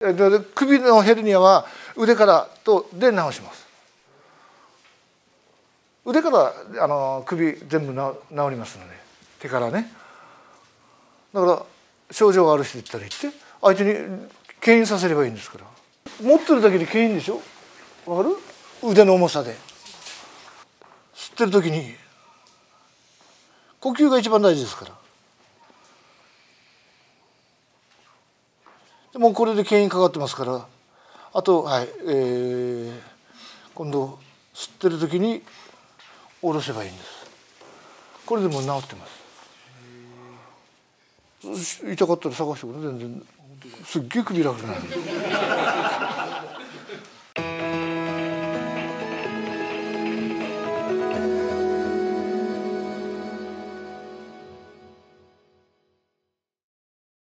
首のヘルニアは腕からとで治します。腕からあの首全部治りますので手からね。だから症状がある人言ったら言って相手に牽引させればいいんですから。持ってるだけで牽引でしょ？わかる？腕の重さで。吸ってる時に。呼吸が一番大事ですから。でもこれで牽引かかってますから。あとはいえー、今度吸ってる時に下ろせばいいんです。これでもう治ってます。痛かったら探してくれ全然すっげえ首楽になる